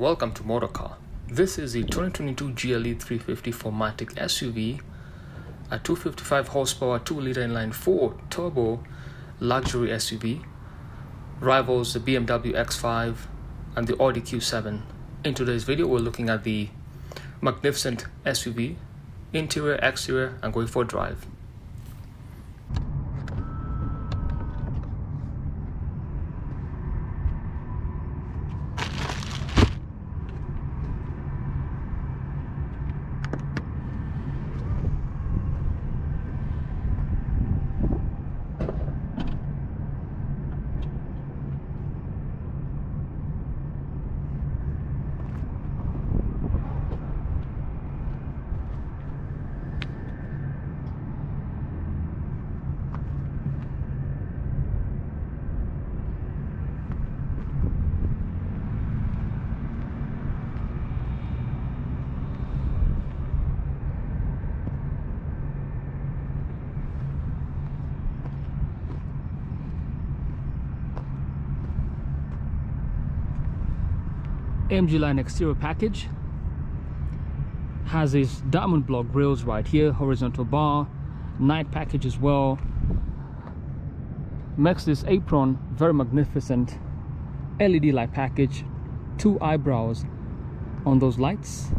welcome to Motorcar. This is the 2022 GLE 350 4MATIC SUV, a 255 horsepower 2 liter inline 4 turbo luxury SUV, rivals the BMW X5 and the Audi Q7. In today's video, we're looking at the magnificent SUV, interior, exterior, and going for a drive. AMG line exterior package has these diamond block grills right here horizontal bar night package as well. Makes this apron very magnificent. Led light package two eyebrows on those lights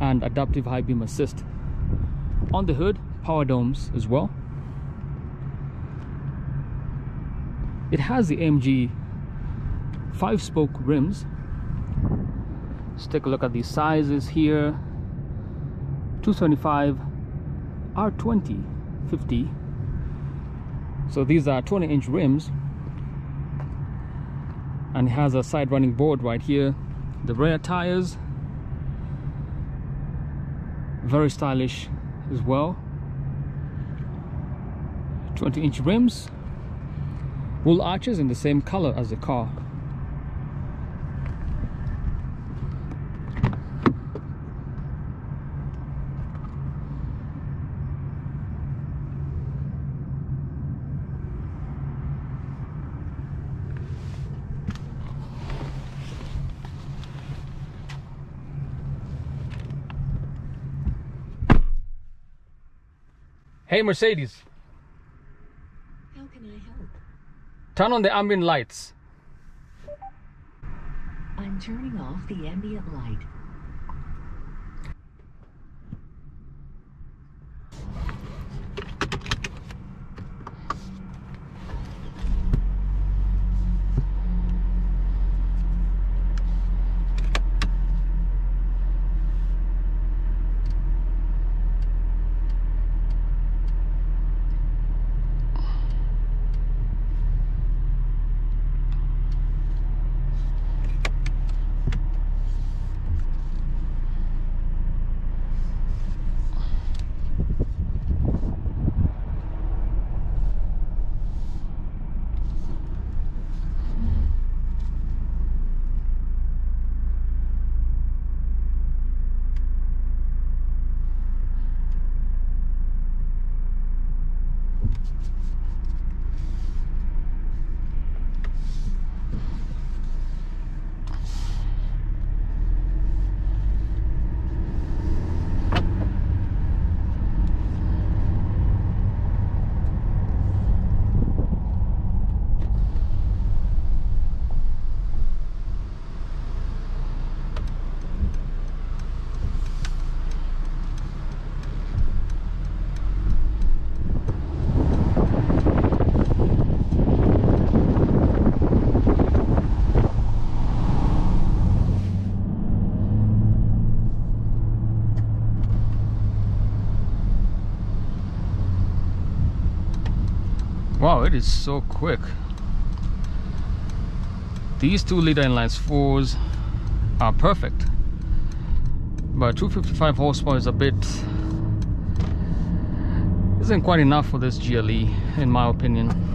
and adaptive high beam assist. On the hood power domes as well. It has the AMG five spoke rims let's take a look at these sizes here. 275 R20 50 so these are 20 inch rims. And it has a side running board right here. The rear tires. Very stylish as well. 20 inch rims. Wheel arches in the same color as the car Hey Mercedes. How can I help? Turn on the ambient lights. I'm turning off the ambient light. Wow, it is so quick. These two liter inlines fours are perfect. But 255 horsepower is a bit isn't quite enough for this GLE in my opinion.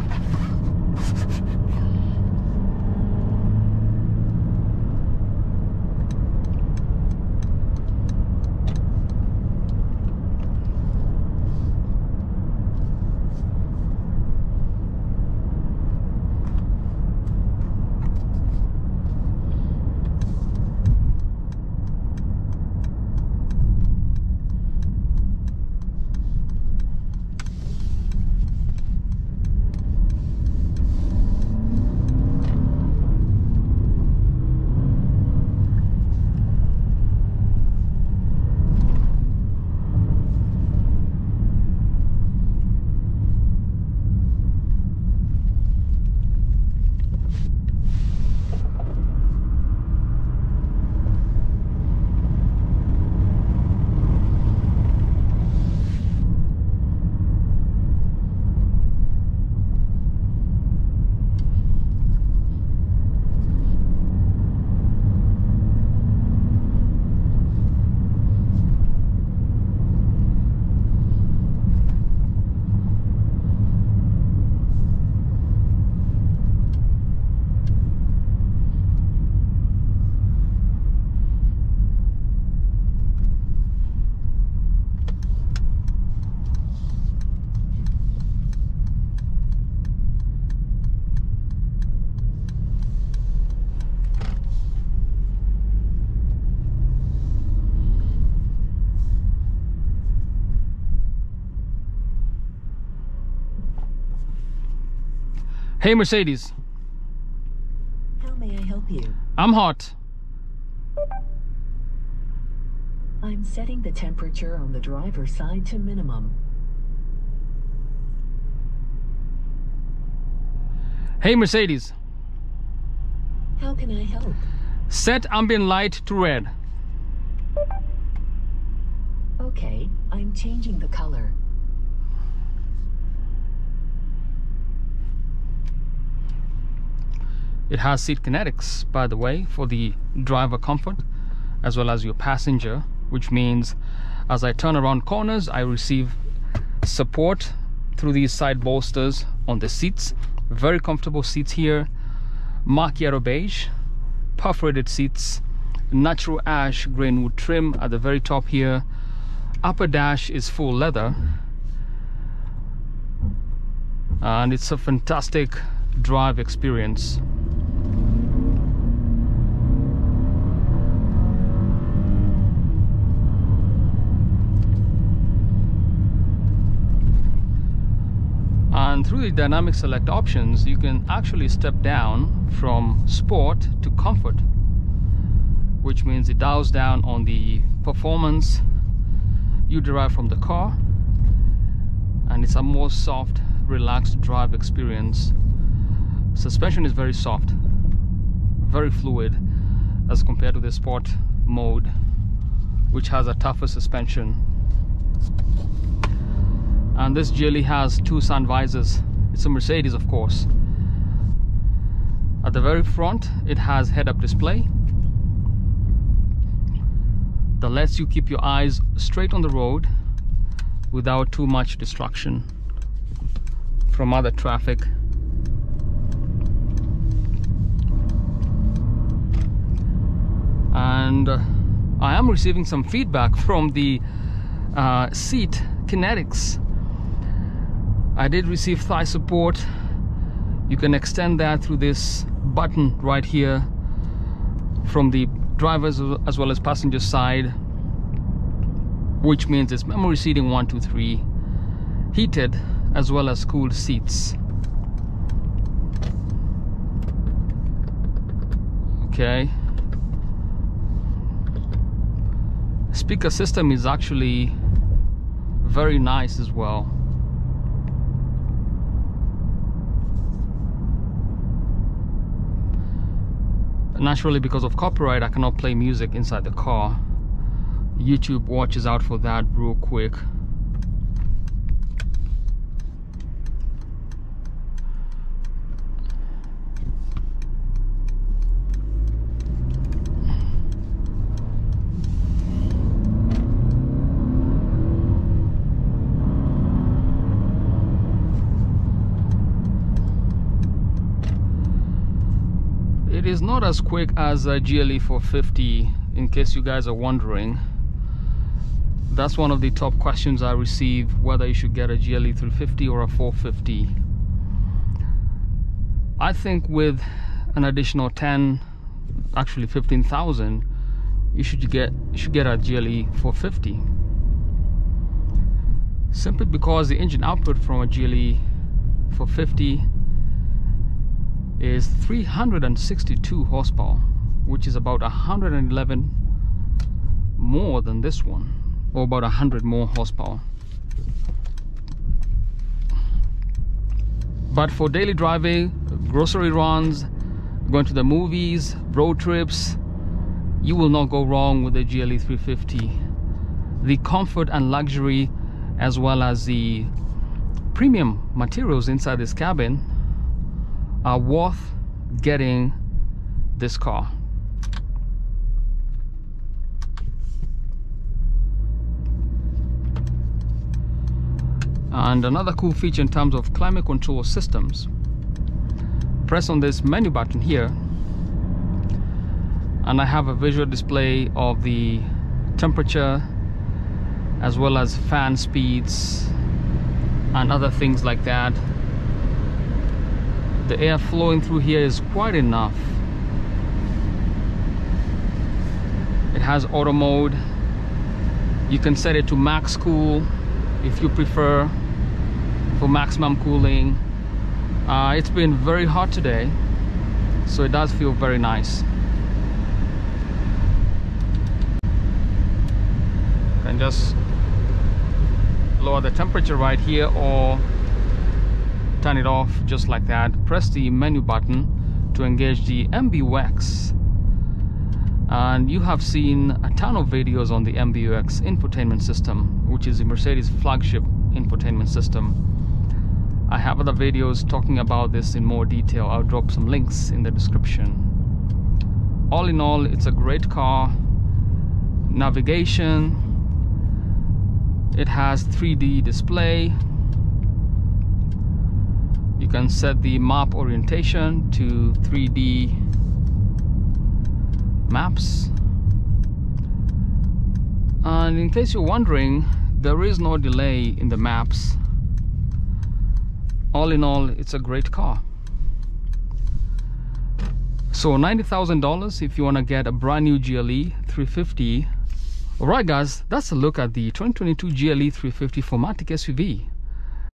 Hey, Mercedes. How may I help you? I'm hot. I'm setting the temperature on the driver's side to minimum. Hey, Mercedes. How can I help? Set ambient light to red. Okay, I'm changing the color. It has seat kinetics, by the way, for the driver comfort as well as your passenger, which means as I turn around corners, I receive support through these side bolsters on the seats. Very comfortable seats here. Macchiato beige, perforated seats, natural ash grain wood trim at the very top here. Upper dash is full leather. And it's a fantastic drive experience. Through the dynamic select options you can actually step down from sport to comfort which means it dials down on the performance you derive from the car and it's a more soft relaxed drive experience. Suspension is very soft very fluid as compared to the sport mode which has a tougher suspension and this GLE has two sun visors it's a Mercedes of course. At the very front it has head-up display. That lets you keep your eyes straight on the road without too much distraction from other traffic. And uh, I am receiving some feedback from the uh, seat kinetics I did receive thigh support. You can extend that through this button right here from the driver's as well as passenger side which means it's memory seating one two three heated as well as cooled seats. Okay. Speaker system is actually very nice as well naturally because of copyright I cannot play music inside the car. YouTube watches out for that real quick it is not as quick as a GLE 450 in case you guys are wondering. That's one of the top questions I receive whether you should get a GLE 350 or a 450 I think with an additional 10 actually 15,000 you should get you should get a GLE 450 simply because the engine output from a GLE 450 is 362 horsepower which is about 111 more than this one or about 100 more horsepower. But for daily driving grocery runs going to the movies road trips you will not go wrong with the GLE 350 the comfort and luxury as well as the premium materials inside this cabin are worth getting this car. And another cool feature in terms of climate control systems. Press on this menu button here and I have a visual display of the temperature as well as fan speeds and other things like that the air flowing through here is quite enough. It has auto mode. You can set it to max cool if you prefer for maximum cooling. Uh, it's been very hot today so it does feel very nice. And just lower the temperature right here or turn it off just like that press the menu button to engage the MBUX and you have seen a ton of videos on the MBUX infotainment system which is the Mercedes flagship infotainment system. I have other videos talking about this in more detail. I'll drop some links in the description. All in all it's a great car. Navigation. It has 3D display you can set the map orientation to 3D maps. And in case you're wondering there is no delay in the maps. All in all it's a great car. So $90,000 if you want to get a brand new GLE 350 Alright guys, that's a look at the 2022 GLE 350 4MATIC SUV.